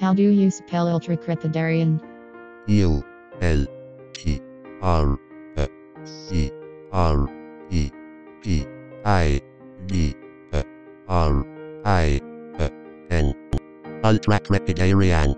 How do you spell ultracrepidarian? U L T R A C R E P I D A R I A N Ultracrepidarian